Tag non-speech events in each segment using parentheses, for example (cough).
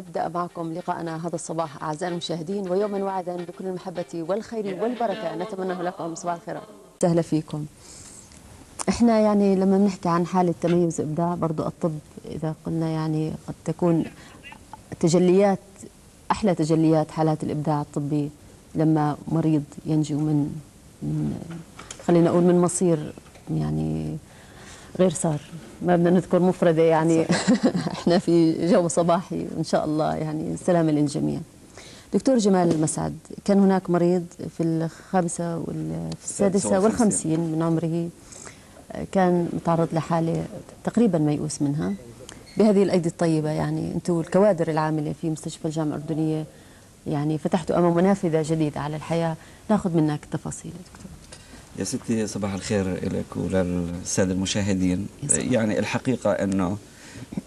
نبدأ معكم لقاءنا هذا الصباح أعزائي المشاهدين ويوما وعدا بكل المحبة والخير والبركة. نتمنى لكم صباح الخير. سهلا فيكم. إحنا يعني لما بنحكي عن حالة تميز إبداع برضو الطب إذا قلنا يعني قد تكون تجليات أحلى تجليات حالات الإبداع الطبي لما مريض ينجو من, من خلينا نقول من مصير يعني غير صار ما بدنا نذكر مفردة يعني. (laughs) إحنا في جو صباحي وإن شاء الله يعني السلامة للجميع. دكتور جمال مسعد كان هناك مريض في الخامسة والسادسة والخمسين من عمره كان متعرض لحالة تقريبا ميؤوس منها. بهذه الأيدي الطيبة يعني أنتم الكوادر العاملة في مستشفى الجامعة الأردنية يعني فتحتوا أمام نافذة جديدة على الحياة. ناخذ منك تفاصيل دكتور. يا ستي صباح الخير لك وللساده المشاهدين. يعني الحقيقة إنه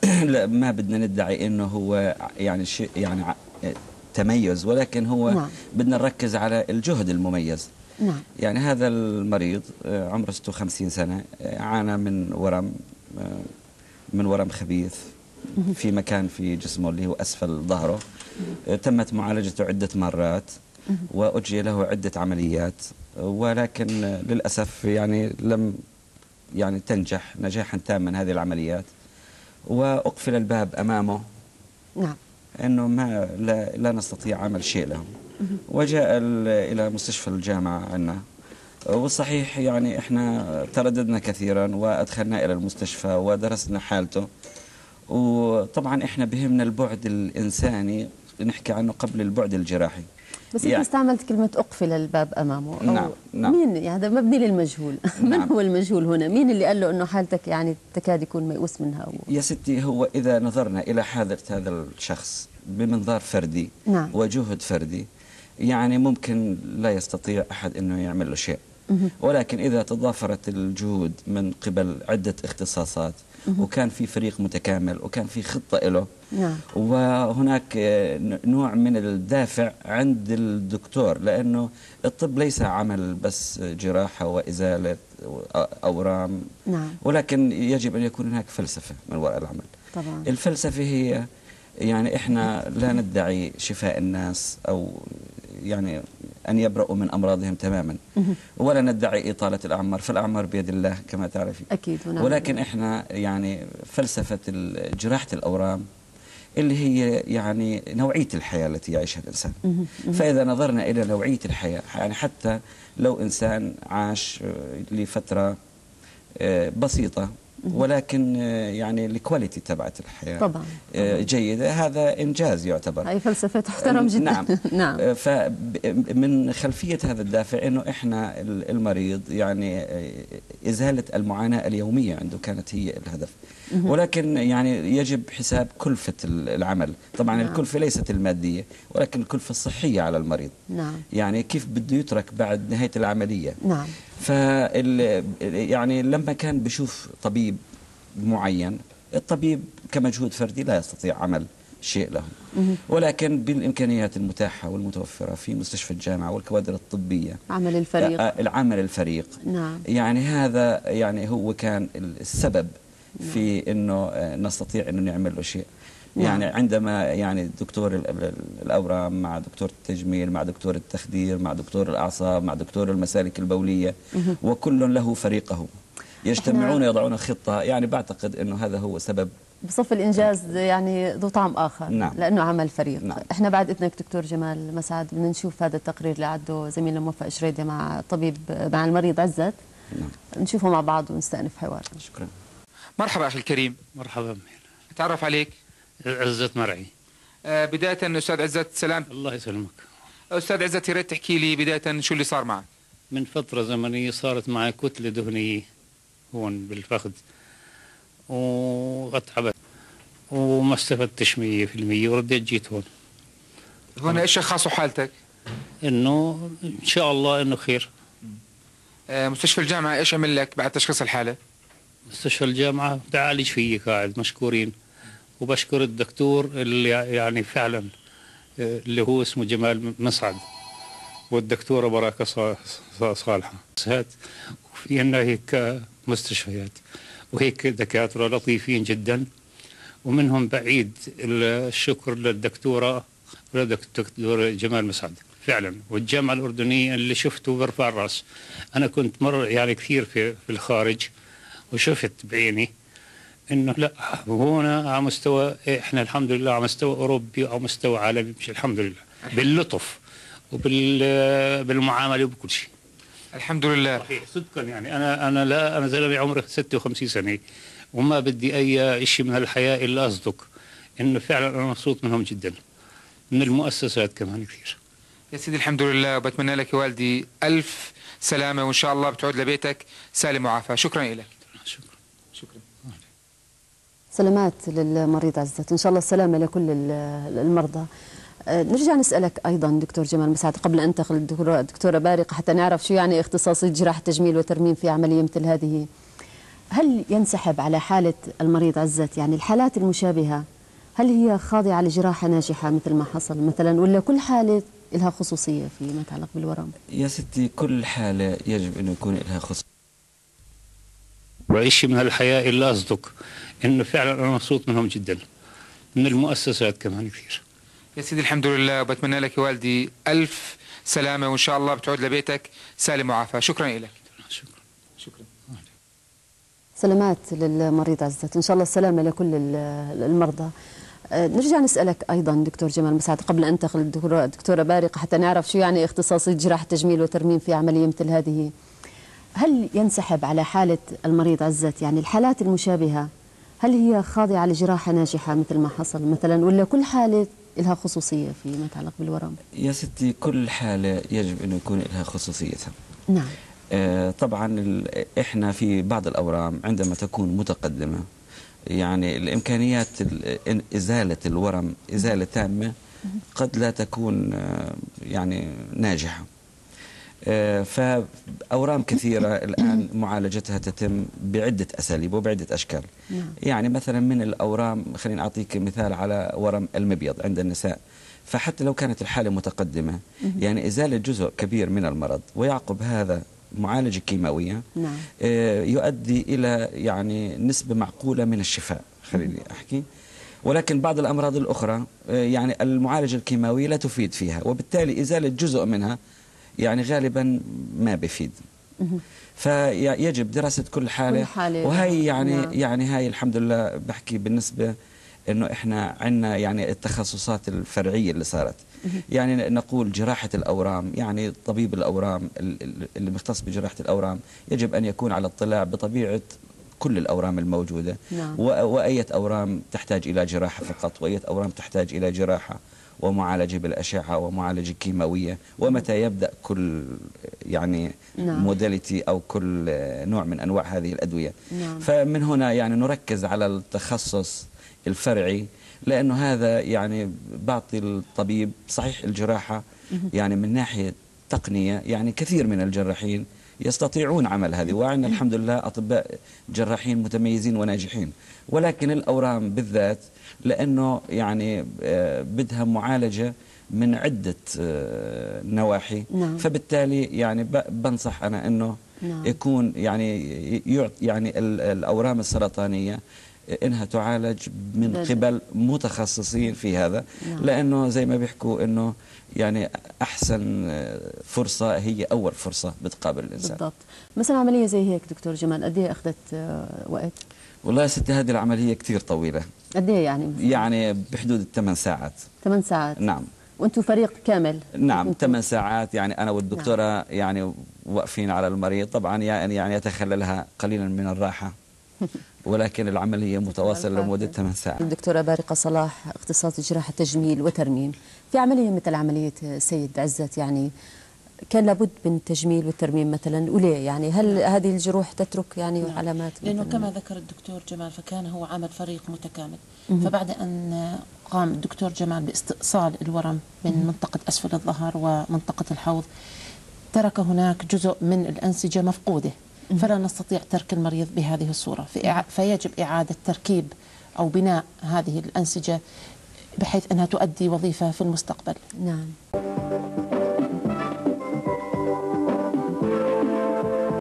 (clears throat) ما بدنا ندعي إنه هو يعني شيء يعني تميز ولكن هو نعم. بدنا نركز على الجهد المميز. نعم. يعني هذا المريض عمره 56 سنة عانى من ورم من ورم خبيث في مكان في جسمه اللي هو أسفل ظهره. تمت معالجته عدة مرات واجري له عدة عمليات. ولكن للأسف يعني لم يعني تنجح نجاحا تاما هذه العمليات. وأقفل الباب أمامه. نعم. أنه ما لا, لا نستطيع عمل شيء له وجاء إلى مستشفى الجامعة عندنا والصحيح يعني إحنا ترددنا كثيرا وأدخلنا إلى المستشفى ودرسنا حالته. وطبعا إحنا بهمنا البعد الإنساني. نحكي عنه قبل البعد الجراحي. بس يعني انت استعملت كلمة أقفل الباب أمامه. أو نعم نعم. مين يعني هذا مبني للمجهول. (laughs) نعم. من هو المجهول هنا؟ مين اللي قال له أنه حالتك يعني تكاد يكون ميؤوس منها؟ و... يا ستي هو إذا نظرنا إلى حالة هذا الشخص بمنظار فردي نعم. وجهد فردي يعني ممكن لا يستطيع أحد أنه يعمل له شيء. ولكن إذا تضافرت الجهود من قبل عدة اختصاصات وكان في فريق متكامل وكان في خطة له نعم. وهناك نوع من الدافع عند الدكتور لأنه الطب ليس عمل بس جراحة وإزالة أورام نعم. ولكن يجب أن يكون هناك فلسفة من وراء العمل طبعا. الفلسفة هي يعني إحنا لا ندعي شفاء الناس أو يعني أن يبرأوا من أمراضهم تماما. ولا ندعي إطالة الأعمار فالأعمار بيد الله كما تعرفين. أكيد ونعم. ولكن إحنا يعني فلسفة جراحة الأورام اللي هي يعني نوعية الحياة التي يعيشها الإنسان. فإذا نظرنا إلى نوعية الحياة يعني حتى لو إنسان عاش لفترة بسيطة ولكن يعني الكواليتي تبعت الحياة. طبعا جيده هذا إنجاز يعتبر. هي فلسفة تحترم جدا. نعم. (laughs) نعم. فمن خلفية هذا الدافع إنه إحنا المريض يعني إزالة المعاناة اليومية عنده كانت هي الهدف. ولكن يعني يجب حساب كلفة العمل. طبعا نعم. الكلفة ليست المادية ولكن الكلفة الصحية على المريض. نعم. يعني كيف بده يترك بعد نهاية العملية. نعم. فال يعني لما كان بشوف طبيب معين الطبيب كمجهود فردي لا يستطيع عمل شيء له. ولكن بالإمكانيات المتاحة والمتوفرة في مستشفى الجامعة والكوادر الطبية. عمل الفريق. العمل الفريق. نعم. يعني هذا يعني هو كان السبب في إنه نستطيع إنه نعمل له شيء. نعم. يعني عندما يعني دكتور الأورام مع دكتور التجميل مع دكتور التخدير مع دكتور الأعصاب مع دكتور المسالك البولية وكل له فريقه. يجتمعون يضعون خطة. يعني بعتقد إنه هذا هو سبب. بصف الإنجاز يعني ذو طعم آخر. نعم. لأنه عمل فريق. نعم. إحنا بعد إذنك دكتور جمال مسعد بدنا نشوف هذا التقرير اللي عده زميلنا موفق شريده مع الطبيب مع المريض عزت. نعم. نشوفه مع بعض ونستأنف حوارنا شكرا. مرحبا أخي الكريم. مرحبا اتعرف عليك. عزت مرعي. آه بداية أستاذ عزت سلام. الله يسلمك. أستاذ عزت يا ريت تحكي لي بداية شو اللي صار معك؟ من فترة زمنية صارت معي كتلة دهنية هون بالفخذ. واتعبت وما استفدتش 100% ورديت جيت هون. هون إيش شخصوا حالتك إنه إن شاء الله إنه خير. آه مستشفى الجامعة إيش عمل لك بعد تشخيص الحالة؟ مستشفى الجامعة بعالج فيي قاعد مشكورين. وبشكر الدكتور اللي يعني فعلا اللي هو اسمه جمال مسعد والدكتورة براكة صا- صا- صالحة. وفي عنا هيك مستشفيات وهيك دكاترة لطيفين جدا ومنهم بعيد الشكر للدكتورة للدكتور جمال مسعد فعلا. والجامعة الأردنية اللي شفته برفع الرأس. أنا كنت مر يعني كثير في, في الخارج وشفت بعيني. إنه لا هنا على مستوى إحنا الحمد لله على مستوى أوروبي أو مستوى عالمي مش الحمد لله باللطف وبالمعامله وبكل شيء. الحمد لله. صحيح صدقا يعني أنا أنا لا أنا زلمه عمري 56 سنة وما بدي أي شيء من الحياة إلا أصدق إنه فعلا أنا مبسوط منهم جدا من المؤسسات كمان كثير. يا سيدي الحمد لله وبتمنى لك يا والدي ألف سلامة وإن شاء الله بتعود لبيتك. سالم وعافى شكرا لك. سلامات للمريض عزت. إن شاء الله السلامة لكل ال- المرضى. آه، نرجع نسألك أيضا دكتور جمال مسعد قبل أن تنتقل الدكتورة دكتورة بارقة حتى نعرف شو يعني اختصاصية جراحة تجميل وترميم في عملية مثل هذه. هل ينسحب على حالة المريض عزت؟ يعني الحالات المشابهة هل هي خاضعة لجراحة ناجحة مثل ما حصل مثلا ولا كل حالة لها خصوصية فيما يتعلق بالورم؟ يا ستي كل حالة يجب أن يكون لها خصوصية. وعيش من الحياة إلا أصدق. إنه فعلا أنا مبسوط منهم جدا. من المؤسسات كمان كثير. يا سيدي الحمد لله وبتمنى لك يا والدي ألف سلامة وإن شاء الله بتعود لبيتك سالم وعافى شكرا لك شكرا. شكرا. سلامات للمريض عزت. إن شاء الله السلامة لكل ال- المرضى. آه، نرجع نسألك أيضا دكتور جمال مسعد قبل أن تنتقل الدكتورة دكتورة بارقة حتى نعرف شو يعني اختصاصية جراحة تجميل وترميم في عملية مثل هذه. هل ينسحب على حالة المريض عزت؟ يعني الحالات المشابهة هل هي خاضعة لجراحة ناجحة مثل ما حصل مثلا ولا كل حالة لها خصوصية فيما يتعلق بالورم؟ يا ستي كل حالة يجب أن يكون لها خصوصيتها. نعم. آه، طبعا إحنا في بعض الأورام عندما تكون متقدمة يعني الإمكانيات ال- إن- إزالة الورم إزالة تامة قد لا تكون آه، يعني ناجحة. فأورام كثيرة الآن معالجتها تتم بعدة أساليب وبعدة أشكال. نعم. يعني مثلا من الأورام خليني أعطيك مثال على ورم المبيض عند النساء. فحتى لو كانت الحالة متقدمة يعني إزالة جزء كبير من المرض ويعقب هذا معالجة كيماوية نعم. آه، يؤدي إلى يعني نسبة معقولة من الشفاء خليني أحكي. ولكن بعض الأمراض الأخرى آه، يعني المعالجة الكيماوية لا تفيد فيها وبالتالي إزالة جزء منها يعني غالبا ما بيفيد فيجب دراسة كل حالة, كل حالة وهي يعني نعم. يعني هاي الحمد لله بحكي بالنسبة إنه إحنا عندنا يعني التخصصات الفرعية اللي صارت. يعني نقول جراحة الأورام يعني طبيب الأورام ال- ال- اللي مختص بجراحة الأورام يجب أن يكون على اطلاع بطبيعة كل الأورام الموجودة. نعم. و- وأية أورام تحتاج إلى جراحة فقط وأية أورام تحتاج إلى جراحة. ومعالجة بالأشعة ومعالجة كيماوية ومتى يبدأ كل يعني نعم. موداليتي أو كل نوع من أنواع هذه الأدوية نعم. فمن هنا يعني نركز على التخصص الفرعي لأنه هذا يعني بعطي الطبيب صحيح الجراحة يعني من ناحية تقنية يعني كثير من الجراحين يستطيعون عمل هذه وعندنا الحمد لله أطباء جراحين متميزين وناجحين ولكن الأورام بالذات لأنه يعني آه، بدها معالجة من عدة آه، نواحي نعم. فبالتالي يعني بنصح أنا إنه نعم. يكون يعني يعني ال- الأورام السرطانية إنها تعالج من قبل متخصصين في هذا. نعم. لأنه زي ما بيحكوا إنه يعني أحسن فرصة هي أول فرصة بتقابل الإنسان. بالضبط. مثلا عملية زي هيك دكتور جمال قد إيه أخذت آه، وقت؟ والله يا ستي هذه العملية كثير طويلة. قد إيه يعني؟ مثلاً؟ يعني بحدود الثمان ساعات. ثمان ساعات. نعم. وأنتم فريق كامل؟ نعم ثمان ساعات. يعني أنا والدكتورة يعني واقفين على المريض. طبعا يعني يعني يتخللها قليلا من الراحة. (laughs) ولكن العملية متواصلة لمدة ثمان ساعات. الدكتورة بارقة صلاح اختصاص جراحة تجميل وترميم. في عملية مثل عملية سيد عزت يعني كان لابد من التجميل والترميم مثلا وليه يعني؟ هل هذه الجروح تترك يعني نعم. علامات لأنه مثلاً؟ كما ذكر الدكتور جمال فكان هو عمل فريق متكامل. فبعد أن قام الدكتور جمال باستئصال الورم من منطقة أسفل الظهر ومنطقة الحوض ترك هناك جزء من الأنسجة مفقودة. فلا نستطيع ترك المريض بهذه الصورة. في- فيجب إعادة تركيب أو بناء هذه الأنسجة بحيث أنها تؤدي وظيفة في المستقبل. نعم.